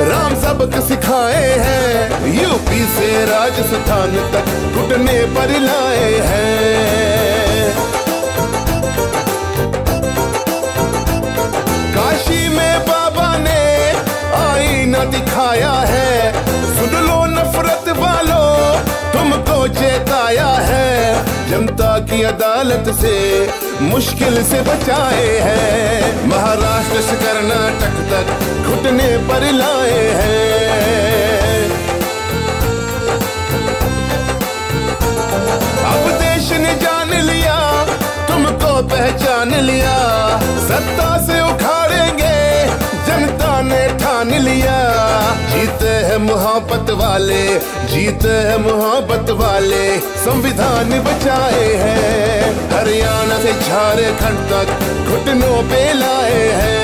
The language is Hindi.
राम सबक सिखाए हैं। यूपी से राजस्थान तक घुटने पर लाए हैं। जनता की अदालत से मुश्किल से बचाए हैं। महाराष्ट्र से कर्नाटक तक घुटने पर लाए हैं। अब देश ने जान लिया, तुमको पहचान लिया, सत्ता से उखाड़ेंगे, जनता ने ठान लिया। हैं मोहब्बत वाले, जीत है मोहब्बत वाले, संविधान बचाए हैं। हरियाणा से झारखंड तक घुटनों पे लाए हैं।